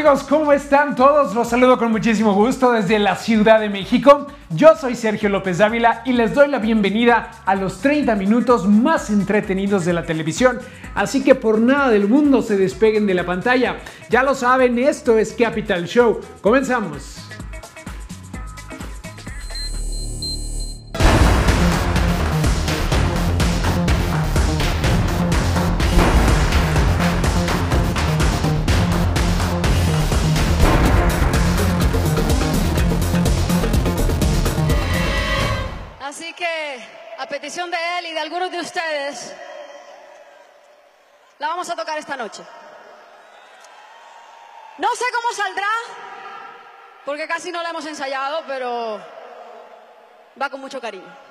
amigos? ¿Cómo están todos? Los saludo con muchísimo gusto desde la Ciudad de México. Yo soy Sergio López Dávila y les doy la bienvenida a los 30 minutos más entretenidos de la televisión. Así que por nada del mundo se despeguen de la pantalla. Ya lo saben, esto es Capital Show. Comenzamos. Ustedes, la vamos a tocar esta noche. No sé cómo saldrá, porque casi no la hemos ensayado, pero va con mucho cariño.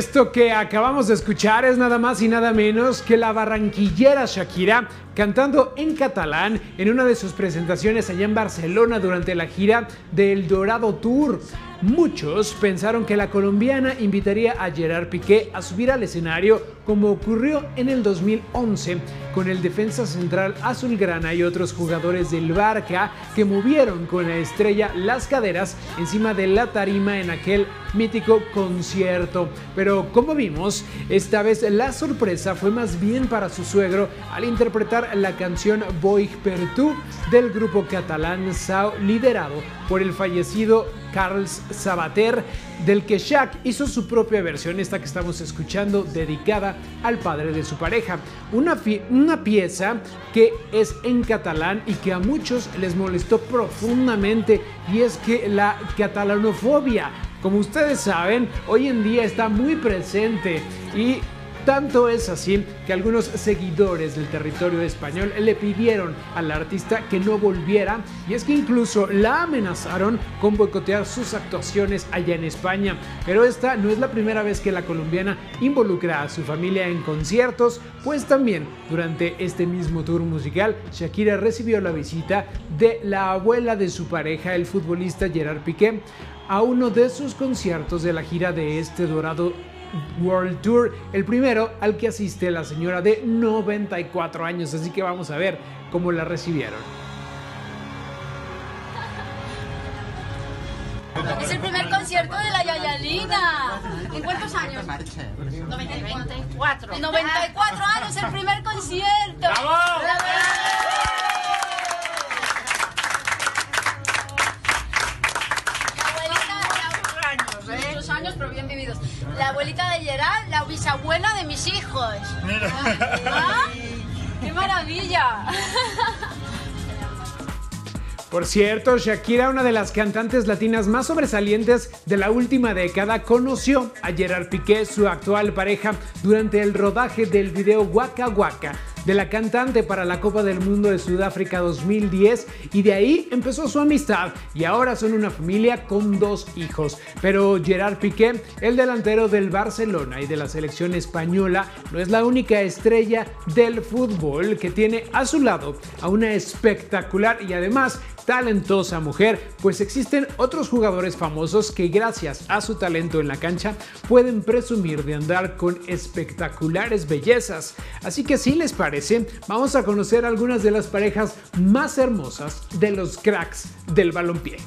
Esto que acabamos de escuchar es nada más y nada menos que la barranquillera Shakira cantando en catalán en una de sus presentaciones allá en Barcelona durante la gira del Dorado Tour. Muchos pensaron que la colombiana invitaría a Gerard Piqué a subir al escenario como ocurrió en el 2011 con el defensa central azulgrana y otros jugadores del Barca que movieron con la estrella las caderas encima de la tarima en aquel mítico concierto. Pero como vimos, esta vez la sorpresa fue más bien para su suegro al interpretar la canción Boig per tu del grupo catalán Sao liderado por el fallecido Carles Sabater, del que Shaq hizo su propia versión, esta que estamos escuchando, dedicada al padre de su pareja. Una, una pieza que es en catalán y que a muchos les molestó profundamente, y es que la catalanofobia, como ustedes saben, hoy en día está muy presente y tanto es así que algunos seguidores del territorio español le pidieron al artista que no volviera y es que incluso la amenazaron con boicotear sus actuaciones allá en España. Pero esta no es la primera vez que la colombiana involucra a su familia en conciertos, pues también durante este mismo tour musical Shakira recibió la visita de la abuela de su pareja, el futbolista Gerard Piqué, a uno de sus conciertos de la gira de este dorado World Tour, el primero al que asiste la señora de 94 años, así que vamos a ver cómo la recibieron. Es el primer concierto de la Yayalina. ¿En cuántos años? 94. En 94 años, el primer concierto. ¡Bravo! La abuelita de Gerard, la bisabuela de mis hijos. Mira. ¿Ah? ¡Qué maravilla! Por cierto, Shakira, una de las cantantes latinas más sobresalientes de la última década, conoció a Gerard Piqué, su actual pareja, durante el rodaje del video Waka Waka de la cantante para la Copa del Mundo de Sudáfrica 2010 y de ahí empezó su amistad y ahora son una familia con dos hijos. Pero Gerard Piqué, el delantero del Barcelona y de la selección española, no es la única estrella del fútbol que tiene a su lado a una espectacular y además talentosa mujer, pues existen otros jugadores famosos que gracias a su talento en la cancha pueden presumir de andar con espectaculares bellezas. Así que si les parece, vamos a conocer algunas de las parejas más hermosas de los cracks del balompié.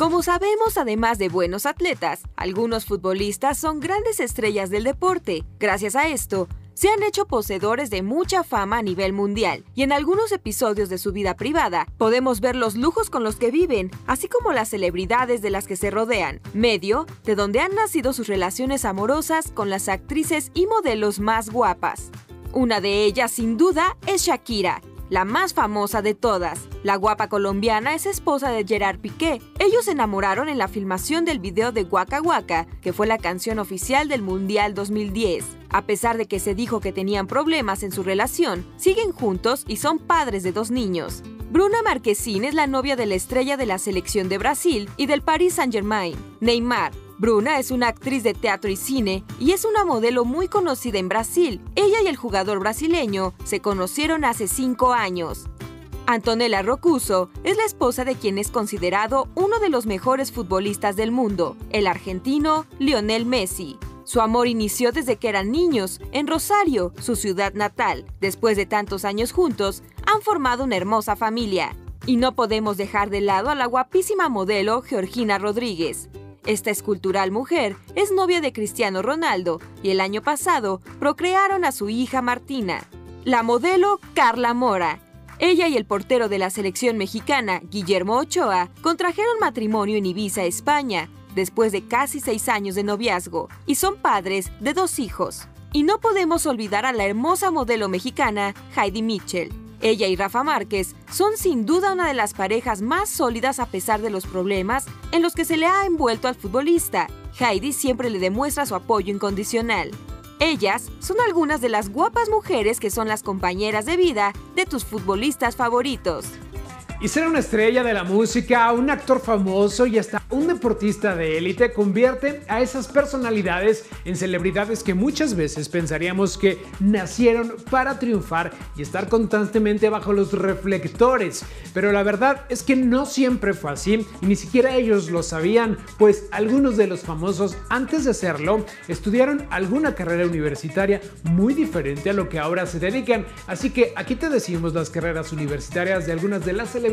Como sabemos, además de buenos atletas, algunos futbolistas son grandes estrellas del deporte. Gracias a esto, se han hecho poseedores de mucha fama a nivel mundial, y en algunos episodios de su vida privada podemos ver los lujos con los que viven, así como las celebridades de las que se rodean, medio de donde han nacido sus relaciones amorosas con las actrices y modelos más guapas. Una de ellas, sin duda, es Shakira, la más famosa de todas. La guapa colombiana es esposa de Gerard Piqué. Ellos se enamoraron en la filmación del video de Waka Waka, que fue la canción oficial del Mundial 2010. A pesar de que se dijo que tenían problemas en su relación, siguen juntos y son padres de dos niños. Bruna Marquezine es la novia de la estrella de la selección de Brasil y del Paris Saint-Germain, Neymar. Bruna es una actriz de teatro y cine y es una modelo muy conocida en Brasil. Ella y el jugador brasileño se conocieron hace cinco años. Antonella Rocuso es la esposa de quien es considerado uno de los mejores futbolistas del mundo, el argentino Lionel Messi. Su amor inició desde que eran niños, en Rosario, su ciudad natal. Después de tantos años juntos, han formado una hermosa familia. Y no podemos dejar de lado a la guapísima modelo Georgina Rodríguez. Esta escultural mujer es novia de Cristiano Ronaldo y el año pasado procrearon a su hija Martina. La modelo Carla Mora. Ella y el portero de la selección mexicana, Guillermo Ochoa, contrajeron matrimonio en Ibiza, España, después de casi seis años de noviazgo, y son padres de dos hijos. Y no podemos olvidar a la hermosa modelo mexicana Heidi Mitchell. Ella y Rafa Márquez son sin duda una de las parejas más sólidas a pesar de los problemas en los que se le ha envuelto al futbolista. Heidi siempre le demuestra su apoyo incondicional. Ellas son algunas de las guapas mujeres que son las compañeras de vida de tus futbolistas favoritos. Y ser una estrella de la música, un actor famoso y hasta un deportista de élite convierte a esas personalidades en celebridades que muchas veces pensaríamos que nacieron para triunfar y estar constantemente bajo los reflectores. Pero la verdad es que no siempre fue así y ni siquiera ellos lo sabían, pues algunos de los famosos antes de hacerlo estudiaron alguna carrera universitaria muy diferente a lo que ahora se dedican. Así que aquí te decimos las carreras universitarias de algunas de las celebridades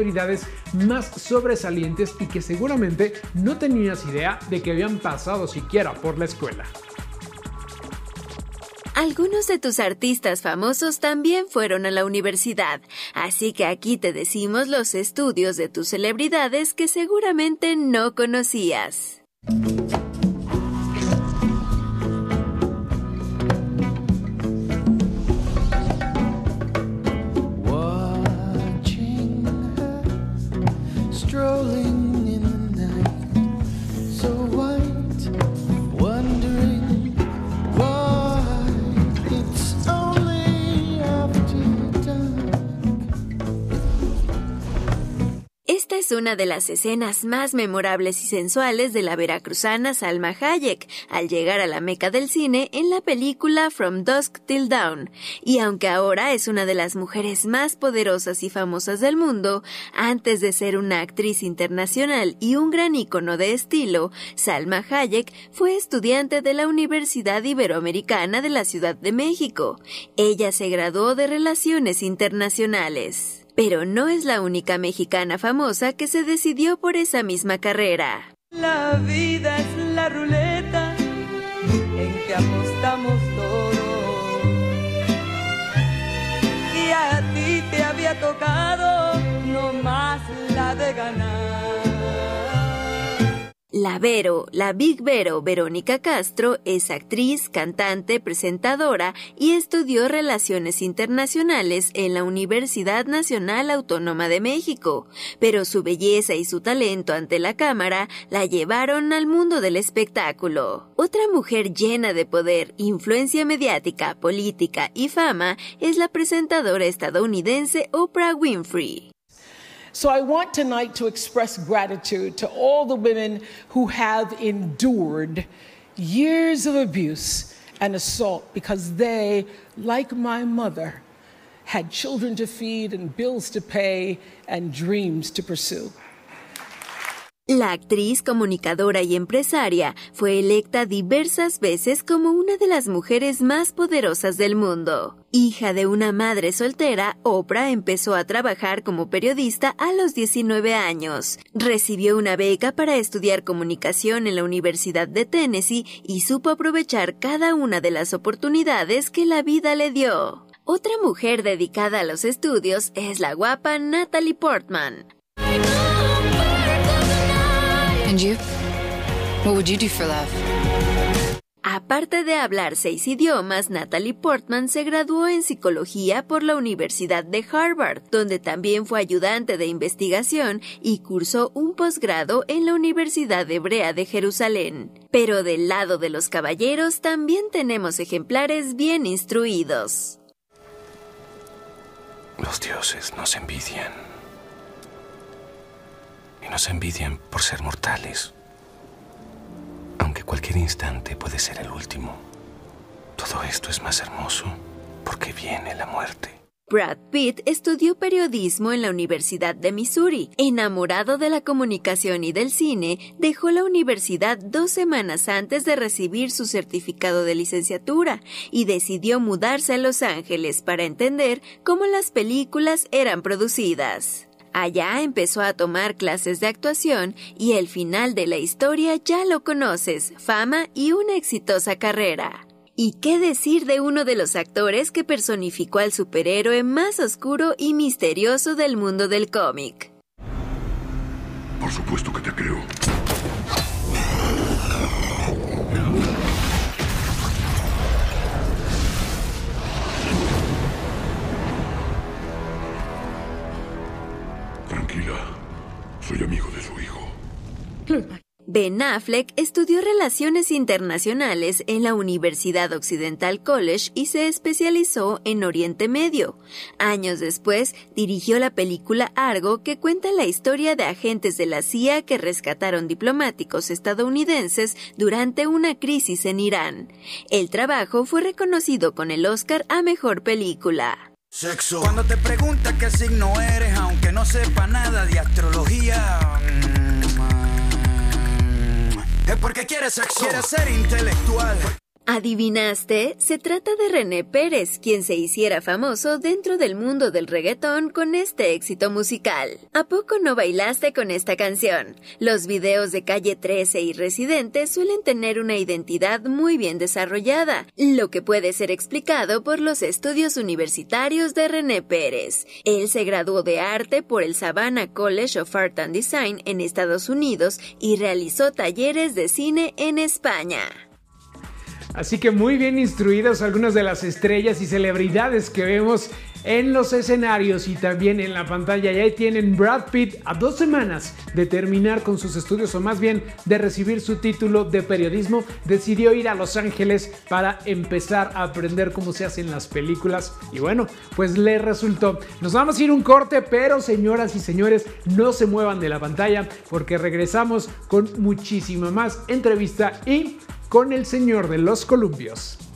más sobresalientes y que seguramente no tenías idea de que habían pasado siquiera por la escuela. Algunos de tus artistas famosos también fueron a la universidad, así que aquí te decimos los estudios de tus celebridades que seguramente no conocías. Es una de las escenas más memorables y sensuales de la veracruzana Salma Hayek al llegar a la meca del cine en la película From Dusk Till Dawn. Y aunque ahora es una de las mujeres más poderosas y famosas del mundo, antes de ser una actriz internacional y un gran ícono de estilo, Salma Hayek fue estudiante de la Universidad Iberoamericana de la Ciudad de México. Ella se graduó de Relaciones Internacionales pero no es la única mexicana famosa que se decidió por esa misma carrera. La vida es la ruleta en que apostamos todo. Y a ti te había tocado no más la de ganar. La Vero, la Big Vero Verónica Castro es actriz, cantante, presentadora y estudió Relaciones Internacionales en la Universidad Nacional Autónoma de México, pero su belleza y su talento ante la cámara la llevaron al mundo del espectáculo. Otra mujer llena de poder, influencia mediática, política y fama es la presentadora estadounidense Oprah Winfrey. So I want tonight to express gratitude to all the women who have endured years of abuse and assault because they, like my mother, had children to feed and bills to pay and dreams to pursue. La actriz, comunicadora y empresaria fue electa diversas veces como una de las mujeres más poderosas del mundo. Hija de una madre soltera, Oprah empezó a trabajar como periodista a los 19 años. Recibió una beca para estudiar comunicación en la Universidad de Tennessee y supo aprovechar cada una de las oportunidades que la vida le dio. Otra mujer dedicada a los estudios es la guapa Natalie Portman. And you? What would you do for love? Aparte de hablar seis idiomas, Natalie Portman se graduó en psicología por la Universidad de Harvard, donde también fue ayudante de investigación y cursó un posgrado en la Universidad Hebrea de Jerusalén. Pero del lado de los caballeros también tenemos ejemplares bien instruidos. Los dioses nos envidian. Y nos envidian por ser mortales aunque cualquier instante puede ser el último. Todo esto es más hermoso porque viene la muerte. Brad Pitt estudió periodismo en la Universidad de Missouri. Enamorado de la comunicación y del cine, dejó la universidad dos semanas antes de recibir su certificado de licenciatura y decidió mudarse a Los Ángeles para entender cómo las películas eran producidas. Allá empezó a tomar clases de actuación y el final de la historia ya lo conoces, fama y una exitosa carrera. ¿Y qué decir de uno de los actores que personificó al superhéroe más oscuro y misterioso del mundo del cómic? Por supuesto que te creo. Soy amigo de su hijo. Ben Affleck estudió Relaciones Internacionales en la Universidad Occidental College y se especializó en Oriente Medio. Años después, dirigió la película Argo que cuenta la historia de agentes de la CIA que rescataron diplomáticos estadounidenses durante una crisis en Irán. El trabajo fue reconocido con el Oscar a Mejor Película. Sexo. Cuando te pregunta qué signo eres, aunque no sepa nada de astrología. Mm, es porque quieres sexo. Quieres ser intelectual. ¿Adivinaste? Se trata de René Pérez, quien se hiciera famoso dentro del mundo del reggaetón con este éxito musical. ¿A poco no bailaste con esta canción? Los videos de Calle 13 y Residente suelen tener una identidad muy bien desarrollada, lo que puede ser explicado por los estudios universitarios de René Pérez. Él se graduó de arte por el Savannah College of Art and Design en Estados Unidos y realizó talleres de cine en España. Así que muy bien instruidas algunas de las estrellas y celebridades que vemos en los escenarios y también en la pantalla. Y ahí tienen Brad Pitt a dos semanas de terminar con sus estudios o más bien de recibir su título de periodismo. Decidió ir a Los Ángeles para empezar a aprender cómo se hacen las películas. Y bueno, pues le resultó. Nos vamos a ir un corte, pero señoras y señores, no se muevan de la pantalla porque regresamos con muchísima más entrevista y con el señor de los columpios.